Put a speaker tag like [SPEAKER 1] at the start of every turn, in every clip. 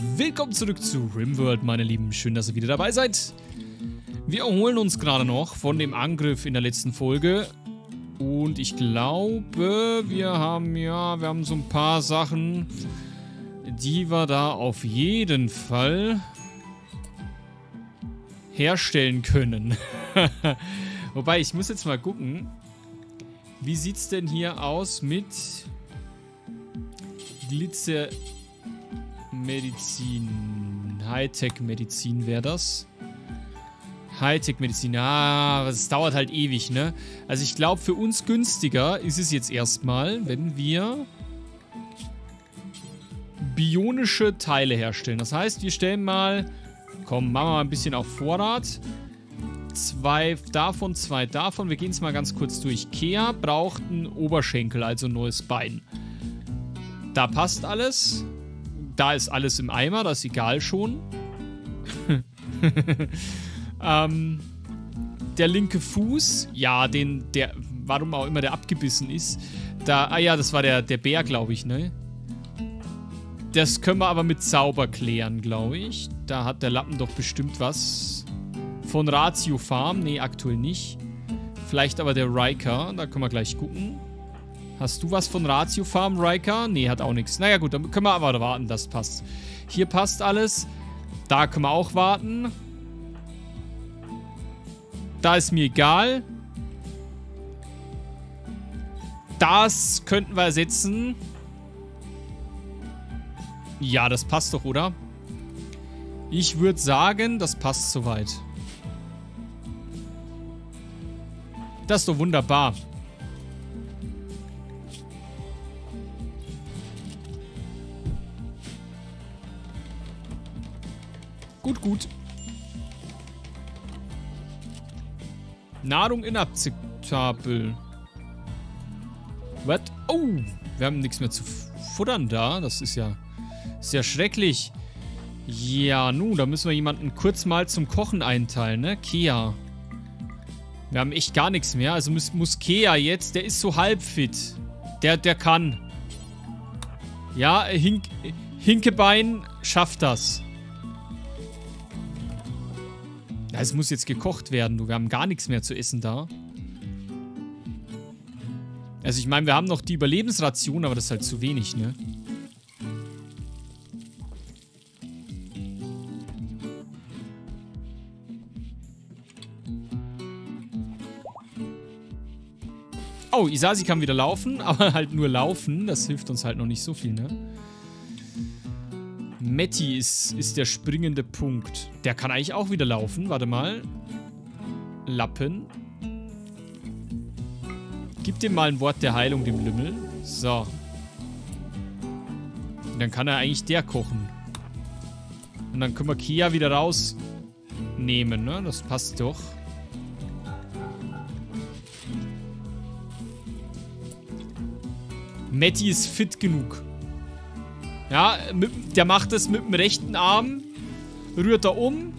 [SPEAKER 1] Willkommen zurück zu Rimworld, meine Lieben. Schön, dass ihr wieder dabei seid. Wir erholen uns gerade noch von dem Angriff in der letzten Folge. Und ich glaube, wir haben ja, wir haben so ein paar Sachen, die wir da auf jeden Fall herstellen können. Wobei, ich muss jetzt mal gucken, wie sieht es denn hier aus mit Glitzer Medizin. Hightech-Medizin wäre das. Hightech-Medizin. Ah, es dauert halt ewig, ne? Also ich glaube, für uns günstiger ist es jetzt erstmal, wenn wir bionische Teile herstellen. Das heißt, wir stellen mal... Komm, machen wir mal ein bisschen auf Vorrat. Zwei davon, zwei davon. Wir gehen es mal ganz kurz durch. Kea braucht einen Oberschenkel, also ein neues Bein. Da passt alles. Da ist alles im Eimer, das ist egal schon. ähm, der linke Fuß, ja, den, der, warum auch immer der abgebissen ist. Da, ah ja, das war der, der Bär, glaube ich, ne? Das können wir aber mit Zauber klären, glaube ich. Da hat der Lappen doch bestimmt was. Von Ratio Farm, nee, aktuell nicht. Vielleicht aber der Riker, da können wir gleich gucken. Hast du was von Ratio Farm, Riker? Nee, hat auch nichts. Naja gut, dann können wir aber warten, das passt. Hier passt alles. Da können wir auch warten. Da ist mir egal. Das könnten wir ersetzen. Ja, das passt doch, oder? Ich würde sagen, das passt soweit. Das ist doch wunderbar. Gut, gut. Nahrung inakzeptabel. Was? Oh, wir haben nichts mehr zu futtern da. Das ist ja, ja schrecklich. Ja, nun, da müssen wir jemanden kurz mal zum Kochen einteilen, ne? Kea. Wir haben echt gar nichts mehr. Also muss, muss Kea jetzt, der ist so halb fit. Der, der kann. Ja, Hink, Hinkebein schafft das. Es muss jetzt gekocht werden, du. Wir haben gar nichts mehr zu essen da. Also ich meine, wir haben noch die Überlebensration, aber das ist halt zu wenig, ne? Oh, Isasi kann wieder laufen, aber halt nur laufen. Das hilft uns halt noch nicht so viel, ne? Matti ist, ist der springende Punkt. Der kann eigentlich auch wieder laufen. Warte mal. Lappen. Gib dem mal ein Wort der Heilung, dem Lümmel. So. Und dann kann er eigentlich der kochen. Und dann können wir Kia wieder rausnehmen, ne? Das passt doch. Matti ist fit genug. Ja, mit, der macht das mit dem rechten Arm, rührt er um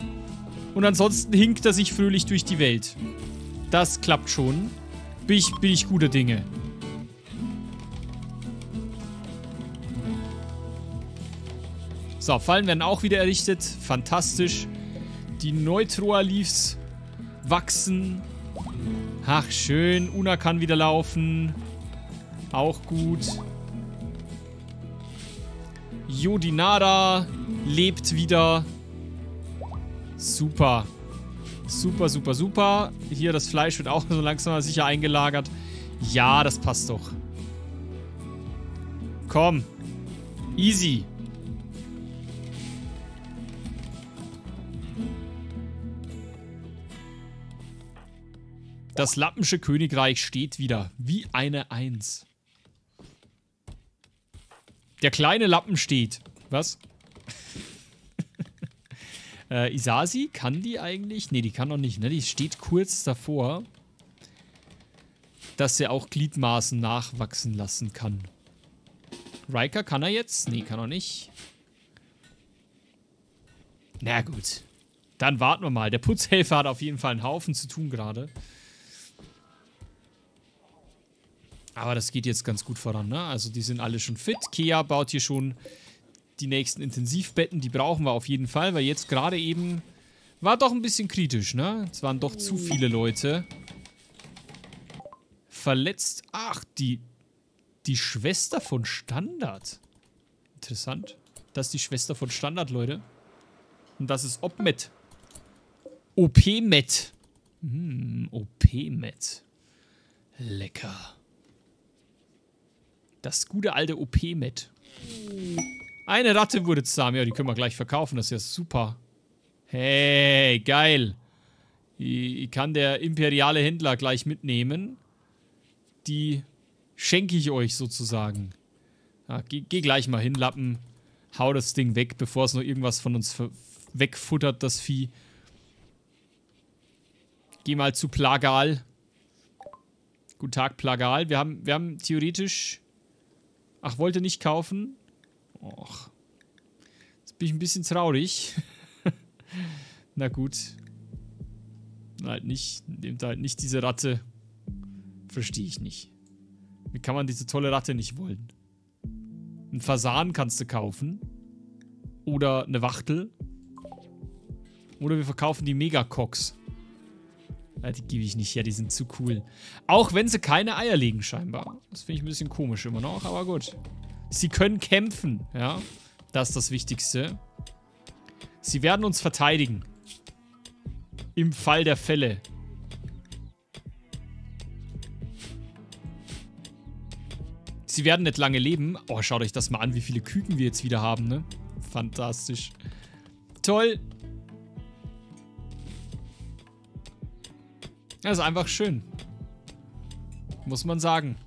[SPEAKER 1] und ansonsten hinkt er sich fröhlich durch die Welt. Das klappt schon. Bin ich, bin ich guter Dinge. So, Fallen werden auch wieder errichtet. Fantastisch. Die Neutroa-Leaves wachsen. Ach, schön. Una kann wieder laufen. Auch gut. Jodinada lebt wieder. Super. Super, super, super. Hier, das Fleisch wird auch so langsam mal sicher eingelagert. Ja, das passt doch. Komm. Easy. Das Lappensche Königreich steht wieder wie eine Eins. Der kleine Lappen steht. Was? äh, Isasi, kann die eigentlich? Ne, die kann noch nicht, ne? Die steht kurz davor, dass er auch Gliedmaßen nachwachsen lassen kann. Riker, kann er jetzt? Ne, kann er nicht. Na gut. Dann warten wir mal. Der Putzhelfer hat auf jeden Fall einen Haufen zu tun gerade. Aber das geht jetzt ganz gut voran, ne? Also die sind alle schon fit. Kea baut hier schon die nächsten Intensivbetten, die brauchen wir auf jeden Fall, weil jetzt gerade eben war doch ein bisschen kritisch, ne? Es waren doch zu viele Leute. Verletzt. Ach, die, die Schwester von Standard. Interessant. Das ist die Schwester von Standard, Leute. Und das ist OP-Met. OP-Met. Hm, OP-Met. Lecker. Das gute alte OP-Met. Eine Ratte wurde zahm. Ja, die können wir gleich verkaufen. Das ist ja super. Hey, geil. Die kann der imperiale Händler gleich mitnehmen. Die schenke ich euch sozusagen. Ja, geh, geh, gleich mal hin, Lappen. Hau das Ding weg, bevor es noch irgendwas von uns wegfuttert, das Vieh. Geh mal zu Plagal. Guten Tag, Plagal. Wir haben, wir haben theoretisch... Ach, wollte nicht kaufen? Och. Jetzt bin ich ein bisschen traurig. Na gut. Halt nicht. Nehmt halt nicht diese Ratte. Verstehe ich nicht. Wie kann man diese tolle Ratte nicht wollen? Ein Fasan kannst du kaufen. Oder eine Wachtel. Oder wir verkaufen die Megacox. Die gebe ich nicht her, die sind zu cool. Auch wenn sie keine Eier legen, scheinbar. Das finde ich ein bisschen komisch immer noch, aber gut. Sie können kämpfen, ja. Das ist das Wichtigste. Sie werden uns verteidigen. Im Fall der Fälle. Sie werden nicht lange leben. Oh, schaut euch das mal an, wie viele Küken wir jetzt wieder haben, ne? Fantastisch. Toll. Das ist einfach schön. Muss man sagen.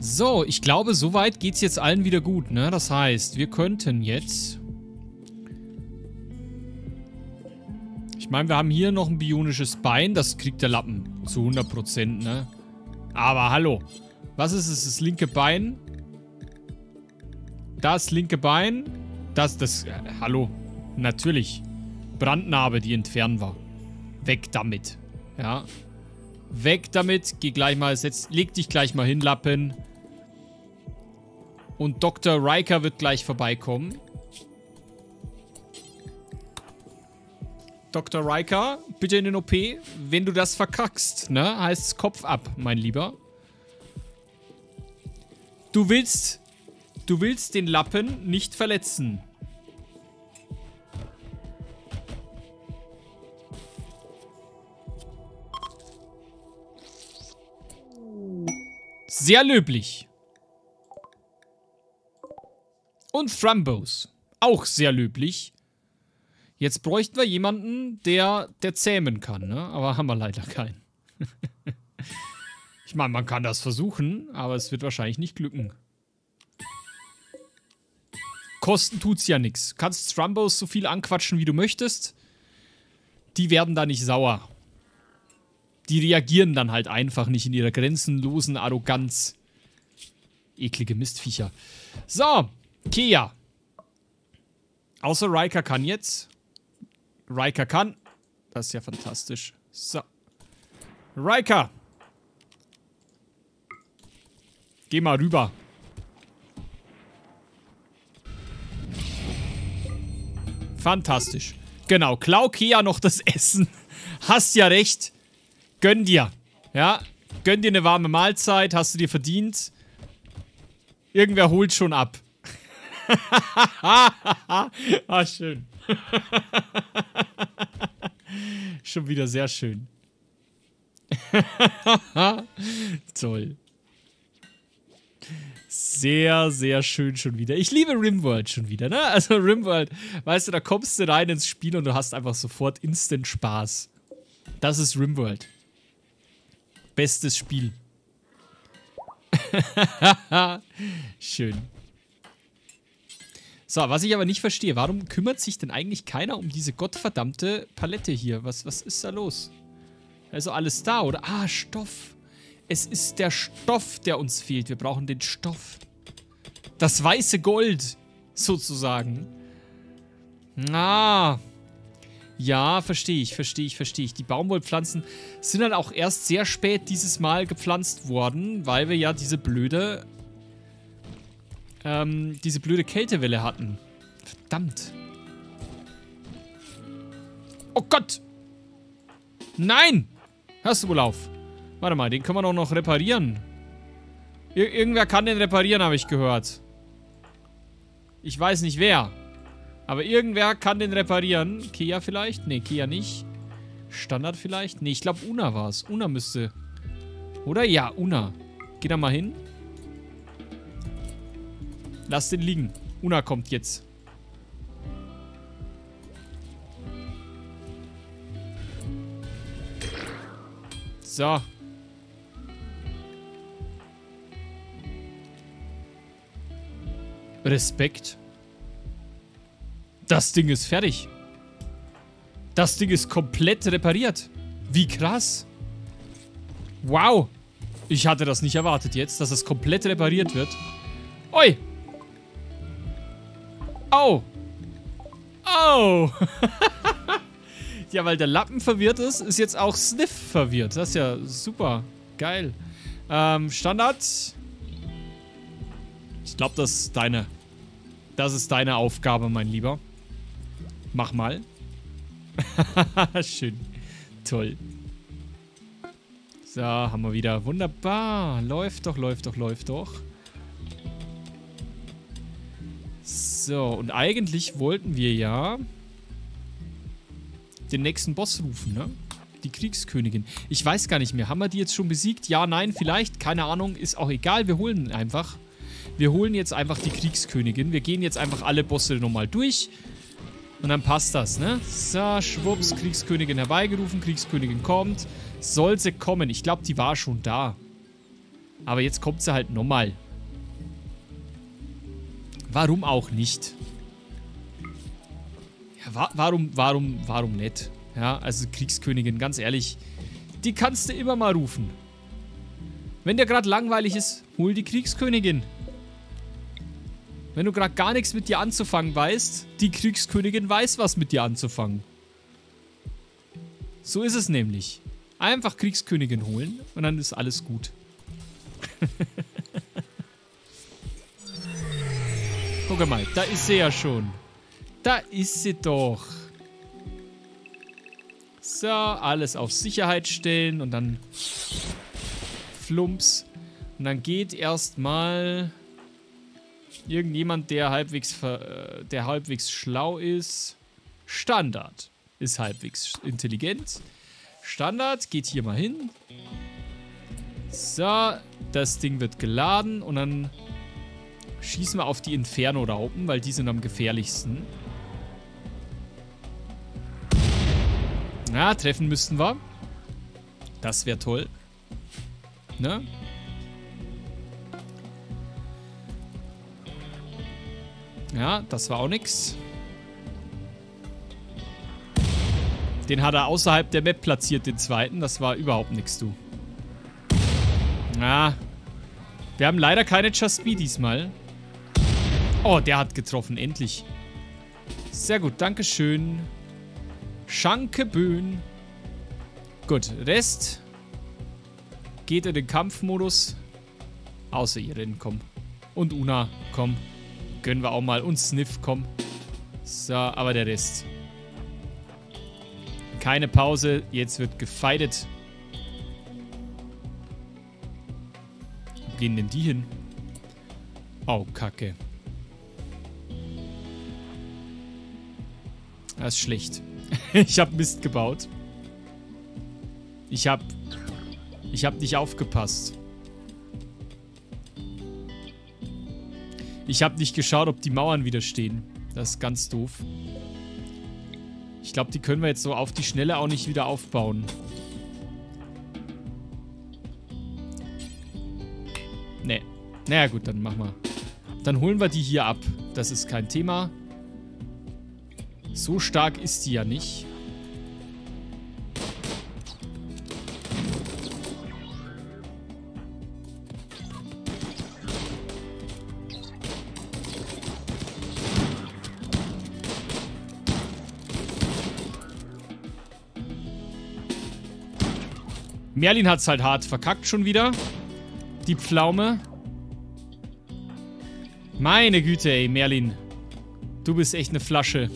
[SPEAKER 1] So, ich glaube, soweit geht es jetzt allen wieder gut, ne? Das heißt, wir könnten jetzt... Ich meine, wir haben hier noch ein bionisches Bein. Das kriegt der Lappen zu 100%, ne? Aber hallo. Was ist es? Das linke Bein? Das linke Bein? Das, das... Äh, hallo. Natürlich. Brandnarbe, die entfernen war. Weg damit. Ja. Weg damit. Geh gleich mal... Setz, leg dich gleich mal hin, Lappen. Und Dr. Riker wird gleich vorbeikommen. Dr. Riker, bitte in den OP. Wenn du das verkackst, ne, heißt es Kopf ab, mein Lieber. Du willst, du willst den Lappen nicht verletzen. Sehr löblich. Und Thrombos. Auch sehr löblich. Jetzt bräuchten wir jemanden, der, der zähmen kann, ne? Aber haben wir leider keinen. ich meine, man kann das versuchen, aber es wird wahrscheinlich nicht glücken. Kosten tut's ja nichts. Kannst Thrombos so viel anquatschen, wie du möchtest. Die werden da nicht sauer. Die reagieren dann halt einfach nicht in ihrer grenzenlosen Arroganz. Eklige Mistviecher. So, Kia. Außer Riker kann jetzt. Riker kann. Das ist ja fantastisch. So. Riker. Geh mal rüber. Fantastisch. Genau, klau Kia noch das Essen. Hast ja recht. Gönn dir. Ja, gönn dir eine warme Mahlzeit. Hast du dir verdient. Irgendwer holt schon ab. ah, schön. Schon wieder sehr schön. Toll. Sehr, sehr schön schon wieder. Ich liebe Rimworld schon wieder, ne? Also Rimworld, weißt du, da kommst du rein ins Spiel und du hast einfach sofort instant Spaß. Das ist Rimworld. Bestes Spiel. schön. So, was ich aber nicht verstehe, warum kümmert sich denn eigentlich keiner um diese gottverdammte Palette hier? Was, was ist da los? Also alles da, oder? Ah, Stoff. Es ist der Stoff, der uns fehlt. Wir brauchen den Stoff. Das weiße Gold, sozusagen. Ah. Ja, verstehe ich, verstehe ich, verstehe ich. Die Baumwollpflanzen sind dann auch erst sehr spät dieses Mal gepflanzt worden, weil wir ja diese blöde, ähm, diese blöde Kältewelle hatten. Verdammt. Oh Gott! Nein! Hörst du wohl auf? Warte mal, den können wir doch noch reparieren. Ir irgendwer kann den reparieren, habe ich gehört. Ich weiß nicht wer. Aber irgendwer kann den reparieren. Kia vielleicht? Ne, Kia nicht. Standard vielleicht? Ne, ich glaube Una war es. Una müsste. Oder? Ja, Una. Geh da mal hin. Lass den liegen. Una kommt jetzt. So. Respekt. Das Ding ist fertig. Das Ding ist komplett repariert. Wie krass. Wow. Ich hatte das nicht erwartet jetzt, dass es komplett repariert wird. Oi. Oh. Oh. ja, weil der Lappen verwirrt ist, ist jetzt auch Sniff verwirrt. Das ist ja super. Geil. Ähm, Standard. Ich glaube, das ist deine. Das ist deine Aufgabe, mein Lieber. Mach mal. Schön. Toll. So, haben wir wieder. Wunderbar. Läuft doch, läuft doch, läuft doch. So, und eigentlich wollten wir ja den nächsten Boss rufen, ne? Die Kriegskönigin. Ich weiß gar nicht mehr. Haben wir die jetzt schon besiegt? Ja, nein, vielleicht. Keine Ahnung. Ist auch egal. Wir holen ihn einfach. Wir holen jetzt einfach die Kriegskönigin. Wir gehen jetzt einfach alle Bosse nochmal durch. Und dann passt das, ne? So, schwupps, Kriegskönigin herbeigerufen. Kriegskönigin kommt. Soll sie kommen. Ich glaube, die war schon da. Aber jetzt kommt sie halt nochmal. Warum auch nicht? Ja, wa warum, warum, warum nicht? Ja, also Kriegskönigin, ganz ehrlich. Die kannst du immer mal rufen. Wenn dir gerade langweilig ist, hol die Kriegskönigin. Wenn du gerade gar nichts mit dir anzufangen weißt, die Kriegskönigin weiß, was mit dir anzufangen. So ist es nämlich. Einfach Kriegskönigin holen und dann ist alles gut. Guck mal, da ist sie ja schon. Da ist sie doch. So, alles auf Sicherheit stellen und dann Flumps. Und dann geht erstmal Irgendjemand, der halbwegs, äh, der halbwegs schlau ist. Standard ist halbwegs intelligent. Standard geht hier mal hin. So, das Ding wird geladen und dann schießen wir auf die Inferno-Raupen, weil die sind am gefährlichsten. Ja, treffen müssten wir. Das wäre toll. Ne? Ja, das war auch nix. Den hat er außerhalb der Map platziert, den zweiten. Das war überhaupt nichts, du. Ja. Wir haben leider keine Just Be diesmal. Oh, der hat getroffen, endlich. Sehr gut, Dankeschön. Schankeböen. Gut, Rest geht in den Kampfmodus. Außer Irin, komm. Und Una, komm. Gönnen wir auch mal. Und Sniff, komm. So, aber der Rest. Keine Pause. Jetzt wird gefeidet. Wo gehen denn die hin? Oh, Kacke. Das ist schlecht. ich habe Mist gebaut. Ich habe... Ich habe nicht aufgepasst. Ich habe nicht geschaut, ob die Mauern wieder stehen. Das ist ganz doof. Ich glaube, die können wir jetzt so auf die Schnelle auch nicht wieder aufbauen. Nee. Naja gut, dann machen wir. Dann holen wir die hier ab. Das ist kein Thema. So stark ist die ja nicht. Merlin hat's halt hart verkackt schon wieder. Die Pflaume. Meine Güte, ey, Merlin. Du bist echt eine Flasche.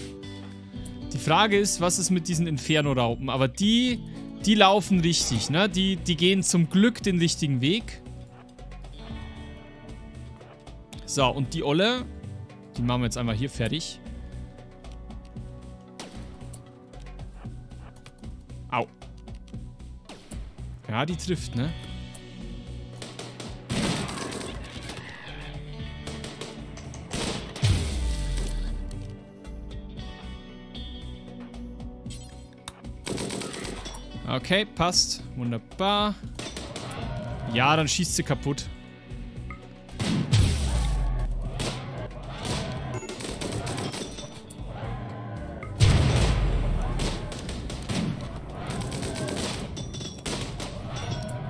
[SPEAKER 1] Die Frage ist, was ist mit diesen Inferno-Raupen? Aber die, die laufen richtig, ne? Die, die gehen zum Glück den richtigen Weg. So, und die Olle, die machen wir jetzt einmal hier fertig. Ja, die trifft, ne? Okay, passt. Wunderbar. Ja, dann schießt sie kaputt.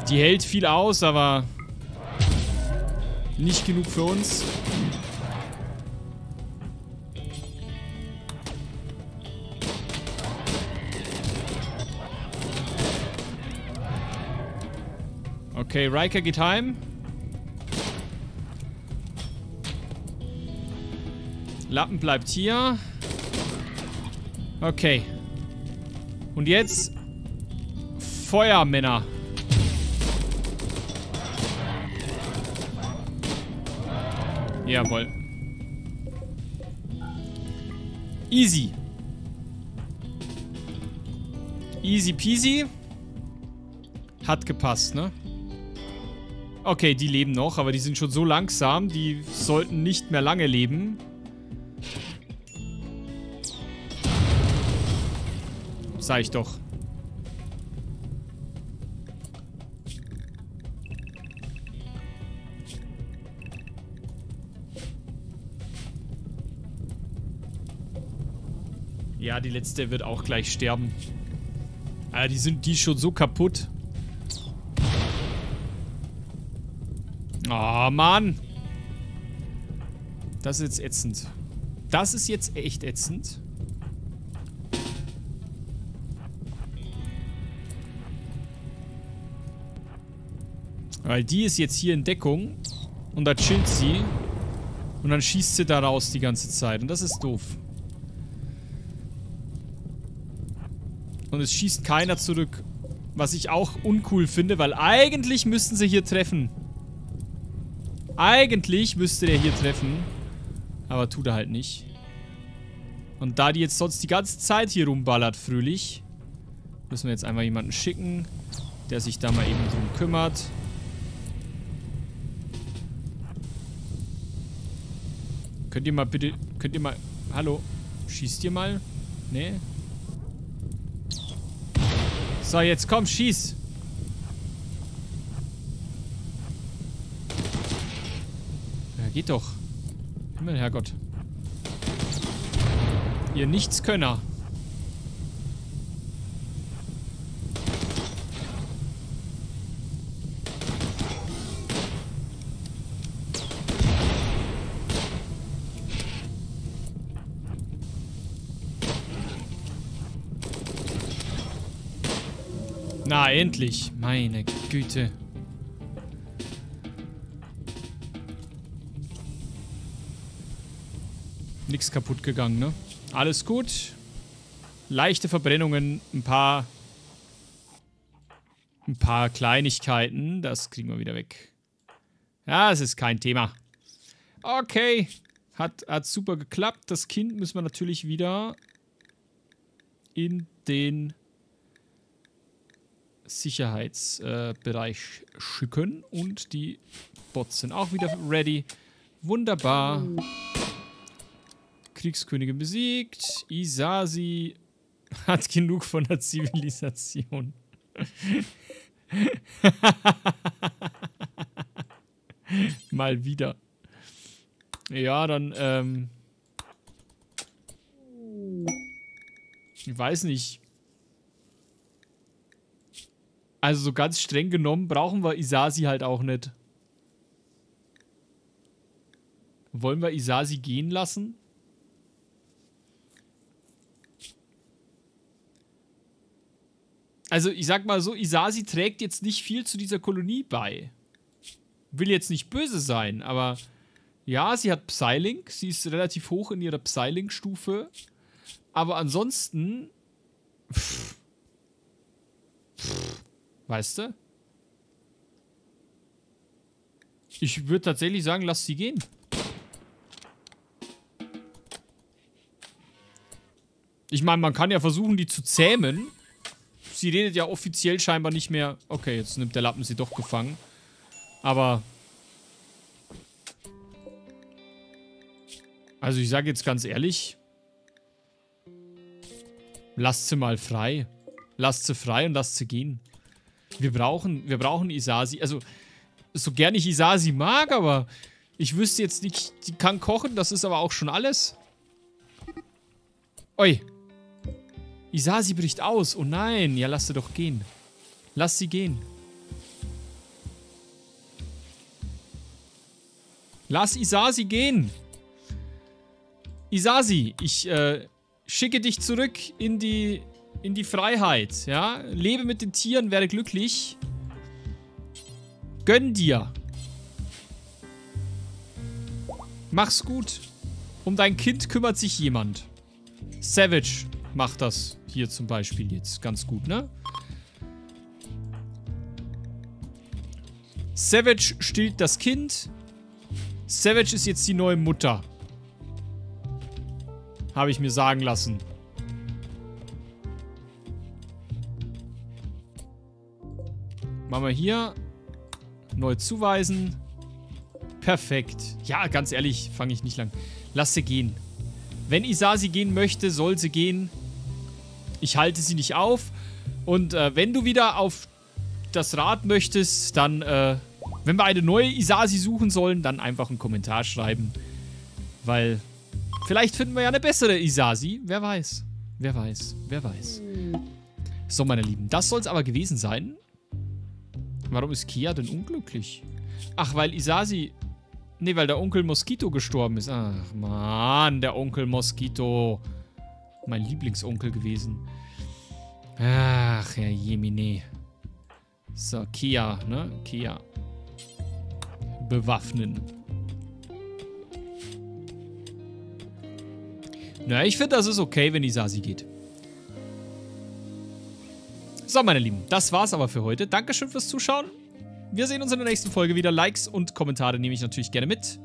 [SPEAKER 1] Die hält viel aus, aber nicht genug für uns. Okay, Riker geht heim. Lappen bleibt hier. Okay. Und jetzt Feuermänner. Jawohl. Easy. Easy peasy. Hat gepasst, ne? Okay, die leben noch, aber die sind schon so langsam, die sollten nicht mehr lange leben. Sag ich doch. Die letzte wird auch gleich sterben. Ah, die sind die schon so kaputt. Oh, Mann. Das ist jetzt ätzend. Das ist jetzt echt ätzend. Weil die ist jetzt hier in Deckung. Und da chillt sie. Und dann schießt sie da raus die ganze Zeit. Und das ist doof. Und es schießt keiner zurück. Was ich auch uncool finde, weil eigentlich müssten sie hier treffen. Eigentlich müsste der hier treffen. Aber tut er halt nicht. Und da die jetzt sonst die ganze Zeit hier rumballert, fröhlich, müssen wir jetzt einmal jemanden schicken, der sich da mal eben drum kümmert. Könnt ihr mal bitte... Könnt ihr mal... Hallo? Schießt ihr mal? Nee? So, jetzt komm, schieß! Geht doch. Himmel, Herrgott. Ihr Nichtskönner. Na, endlich. Meine Güte. Nichts kaputt gegangen, ne? Alles gut. Leichte Verbrennungen, ein paar... Ein paar Kleinigkeiten. Das kriegen wir wieder weg. Ja, es ist kein Thema. Okay. Hat, hat super geklappt. Das Kind müssen wir natürlich wieder in den Sicherheitsbereich äh, schicken. Und die Bots sind auch wieder ready. Wunderbar. Kriegskönigin besiegt. Isasi hat genug von der Zivilisation. Mal wieder. Ja, dann, ähm... Ich weiß nicht. Also so ganz streng genommen brauchen wir Isasi halt auch nicht. Wollen wir Isasi gehen lassen? Also, ich sag mal so, Isasi trägt jetzt nicht viel zu dieser Kolonie bei. Will jetzt nicht böse sein, aber ja, sie hat Psylink. Sie ist relativ hoch in ihrer Psylink-Stufe. Aber ansonsten. Pff, pff, weißt du? Ich würde tatsächlich sagen, lass sie gehen. Ich meine, man kann ja versuchen, die zu zähmen. Sie redet ja offiziell scheinbar nicht mehr. Okay, jetzt nimmt der Lappen sie doch gefangen. Aber... Also ich sage jetzt ganz ehrlich... Lasst sie mal frei. Lasst sie frei und lasst sie gehen. Wir brauchen, wir brauchen Isasi. Also, so gern ich Isasi mag, aber ich wüsste jetzt nicht, die kann kochen, das ist aber auch schon alles. Oi. Isasi bricht aus. Oh nein. Ja, lass sie doch gehen. Lass sie gehen. Lass Isasi gehen. Isasi, ich äh, schicke dich zurück in die, in die Freiheit, ja? Lebe mit den Tieren, werde glücklich. Gönn dir. Mach's gut. Um dein Kind kümmert sich jemand. Savage macht das hier zum Beispiel jetzt ganz gut, ne? Savage stillt das Kind. Savage ist jetzt die neue Mutter. Habe ich mir sagen lassen. Machen wir hier Neu zuweisen. Perfekt. Ja, ganz ehrlich, fange ich nicht lang. Lass sie gehen. Wenn Isasi gehen möchte, soll sie gehen. Ich halte sie nicht auf. Und äh, wenn du wieder auf das Rad möchtest, dann, äh, wenn wir eine neue Isasi suchen sollen, dann einfach einen Kommentar schreiben. Weil vielleicht finden wir ja eine bessere Isasi. Wer weiß. Wer weiß. Wer weiß. So, meine Lieben, das soll es aber gewesen sein. Warum ist Kia denn unglücklich? Ach, weil Isasi... Nee, weil der Onkel Moskito gestorben ist. Ach, Mann, der Onkel Moskito. Mein Lieblingsonkel gewesen. Ach, Herr Jemine. So, Kia, ne? Kia. Bewaffnen. Na, ich finde, das ist okay, wenn Isasi geht. So, meine Lieben, das war's aber für heute. Dankeschön fürs Zuschauen. Wir sehen uns in der nächsten Folge wieder. Likes und Kommentare nehme ich natürlich gerne mit.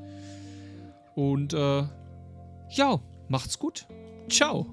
[SPEAKER 1] Und, äh, ja, macht's gut. Ciao.